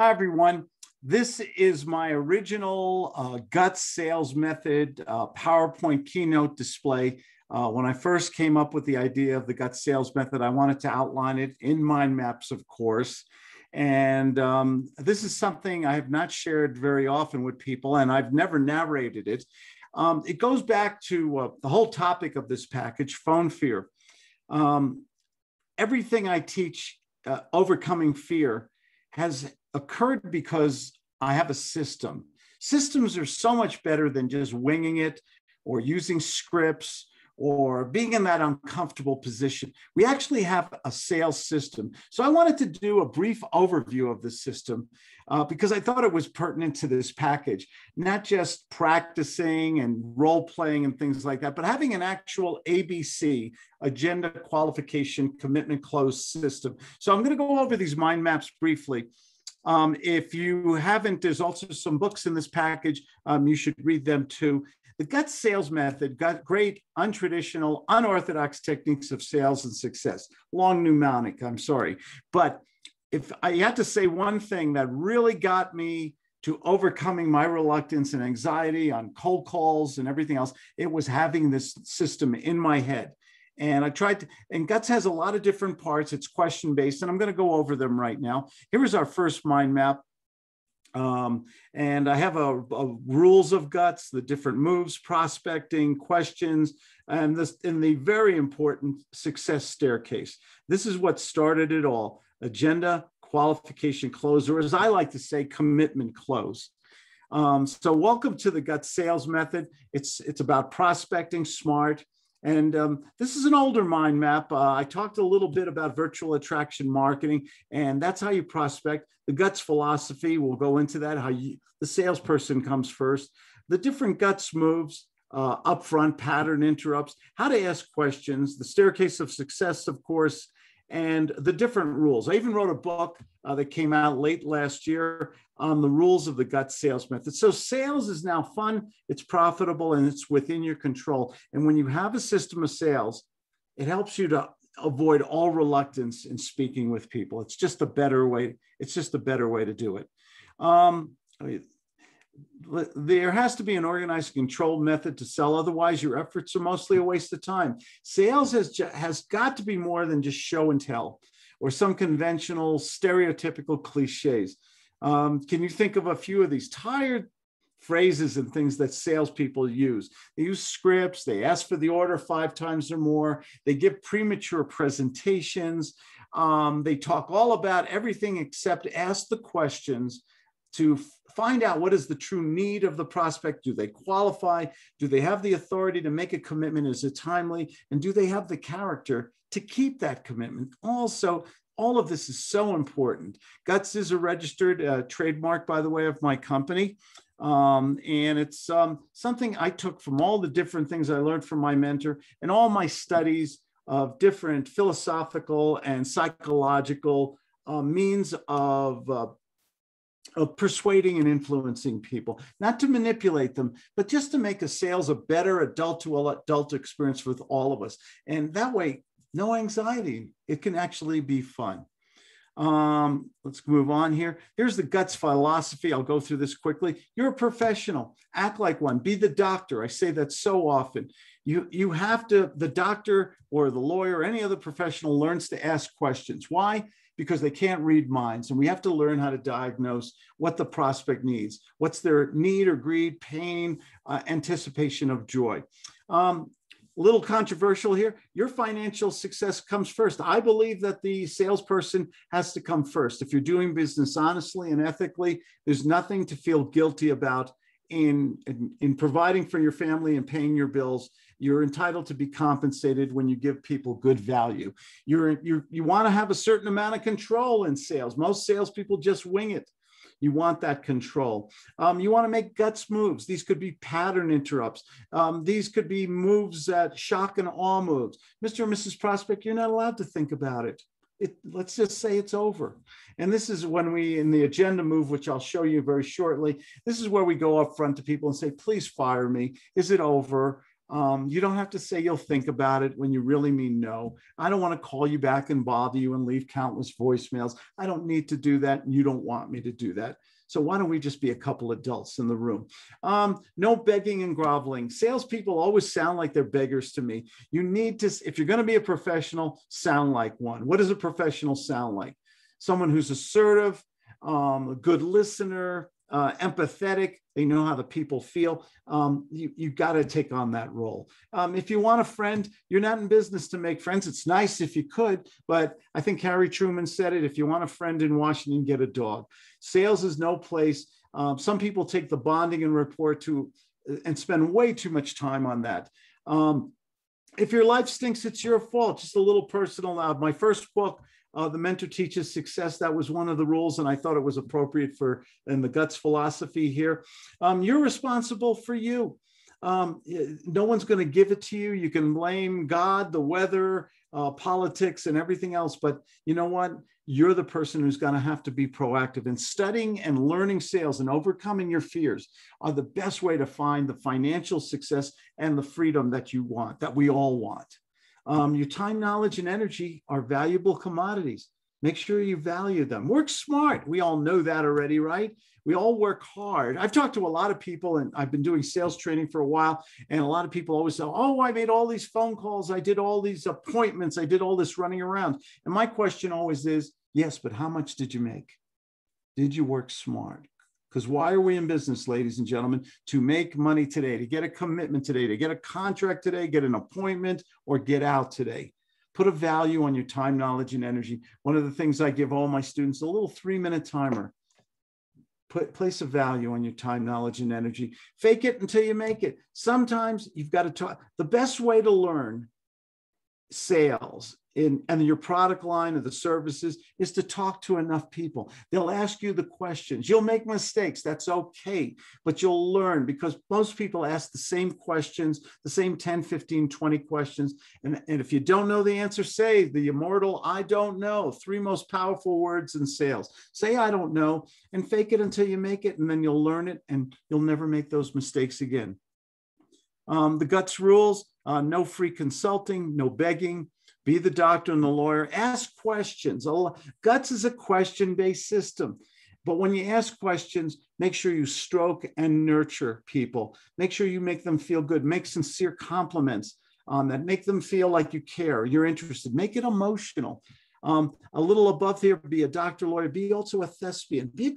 Hi, everyone. This is my original uh, gut sales method uh, PowerPoint keynote display. Uh, when I first came up with the idea of the gut sales method, I wanted to outline it in mind maps, of course. And um, this is something I have not shared very often with people, and I've never narrated it. Um, it goes back to uh, the whole topic of this package phone fear. Um, everything I teach, uh, overcoming fear, has occurred because I have a system. Systems are so much better than just winging it or using scripts or being in that uncomfortable position. We actually have a sales system. So I wanted to do a brief overview of the system uh, because I thought it was pertinent to this package, not just practicing and role playing and things like that, but having an actual ABC, agenda qualification commitment close system. So I'm going to go over these mind maps briefly. Um, if you haven't, there's also some books in this package. Um, you should read them too. The gut sales method got great untraditional, unorthodox techniques of sales and success. Long mnemonic, I'm sorry. But if I had to say one thing that really got me to overcoming my reluctance and anxiety on cold calls and everything else, it was having this system in my head. And I tried to, and Guts has a lot of different parts. It's question based, and I'm going to go over them right now. Here is our first mind map. Um, and I have a, a, rules of guts, the different moves, prospecting, questions, and this in the very important success staircase. This is what started it all: agenda, qualification, close, or as I like to say, commitment close. Um, so, welcome to the gut sales method. It's it's about prospecting smart. And um, this is an older mind map. Uh, I talked a little bit about virtual attraction marketing, and that's how you prospect. The guts philosophy, we'll go into that, how you, the salesperson comes first. The different guts moves, uh, upfront pattern interrupts, how to ask questions, the staircase of success, of course, and the different rules. I even wrote a book uh, that came out late last year on the rules of the gut sales method. So sales is now fun, it's profitable, and it's within your control. And when you have a system of sales, it helps you to avoid all reluctance in speaking with people. It's just a better way. It's just a better way to do it. Um, there has to be an organized controlled method to sell. Otherwise your efforts are mostly a waste of time. Sales has has got to be more than just show and tell or some conventional stereotypical cliches. Um, can you think of a few of these tired phrases and things that salespeople use. They use scripts, they ask for the order five times or more, they give premature presentations, um, they talk all about everything except ask the questions to find out what is the true need of the prospect. Do they qualify? Do they have the authority to make a commitment? Is it timely? And do they have the character to keep that commitment? Also, all of this is so important. Guts is a registered uh, trademark, by the way, of my company. Um, and it's um, something I took from all the different things I learned from my mentor and all my studies of different philosophical and psychological uh, means of uh, of persuading and influencing people, not to manipulate them, but just to make a sales a better adult to adult experience with all of us. And that way, no anxiety. It can actually be fun. Um, let's move on here. Here's the guts philosophy. I'll go through this quickly. You're a professional. Act like one. Be the doctor. I say that so often. You, you have to, the doctor or the lawyer, or any other professional learns to ask questions. Why? because they can't read minds. And we have to learn how to diagnose what the prospect needs. What's their need or greed, pain, uh, anticipation of joy. Um, little controversial here. Your financial success comes first. I believe that the salesperson has to come first. If you're doing business honestly and ethically, there's nothing to feel guilty about in, in, in providing for your family and paying your bills you're entitled to be compensated when you give people good value. You're, you're, you want to have a certain amount of control in sales. Most salespeople just wing it. You want that control. Um, you want to make guts moves. These could be pattern interrupts. Um, these could be moves that shock and awe moves. Mr. and Mrs. Prospect, you're not allowed to think about it. It, let's just say it's over. And this is when we, in the agenda move, which I'll show you very shortly, this is where we go up front to people and say, please fire me. Is it over? Um, you don't have to say you'll think about it when you really mean no. I don't want to call you back and bother you and leave countless voicemails. I don't need to do that. And you don't want me to do that. So why don't we just be a couple adults in the room? Um, no begging and groveling. Salespeople always sound like they're beggars to me. You need to, if you're going to be a professional, sound like one. What does a professional sound like? Someone who's assertive, um, a good listener, uh, empathetic. They know how the people feel. Um, you you got to take on that role. Um, if you want a friend, you're not in business to make friends. It's nice if you could, but I think Harry Truman said it. If you want a friend in Washington, get a dog. Sales is no place. Um, some people take the bonding and rapport to and spend way too much time on that. Um, if your life stinks, it's your fault. Just a little personal. Uh, my first book uh, the mentor teaches success. That was one of the rules, and I thought it was appropriate for in the guts philosophy here. Um, you're responsible for you. Um, no one's going to give it to you. You can blame God, the weather, uh, politics, and everything else, but you know what? You're the person who's going to have to be proactive. And studying and learning sales and overcoming your fears are the best way to find the financial success and the freedom that you want, that we all want. Um, your time, knowledge, and energy are valuable commodities. Make sure you value them. Work smart. We all know that already, right? We all work hard. I've talked to a lot of people, and I've been doing sales training for a while. And a lot of people always say, Oh, I made all these phone calls. I did all these appointments. I did all this running around. And my question always is, Yes, but how much did you make? Did you work smart? Because why are we in business, ladies and gentlemen? To make money today, to get a commitment today, to get a contract today, get an appointment, or get out today. Put a value on your time, knowledge, and energy. One of the things I give all my students a little three minute timer. Put, place a value on your time, knowledge, and energy. Fake it until you make it. Sometimes you've got to talk. The best way to learn sales in, and your product line or the services is to talk to enough people. They'll ask you the questions. You'll make mistakes. That's okay. But you'll learn because most people ask the same questions, the same 10, 15, 20 questions. And, and if you don't know the answer, say the immortal, I don't know. Three most powerful words in sales. Say, I don't know, and fake it until you make it. And then you'll learn it and you'll never make those mistakes again. Um, the guts rules uh, no free consulting, no begging, be the doctor and the lawyer. Ask questions. Guts is a question based system. But when you ask questions, make sure you stroke and nurture people. Make sure you make them feel good. Make sincere compliments on that. Make them feel like you care, you're interested. Make it emotional. Um, a little above here, be a doctor, lawyer, be also a thespian. Be a good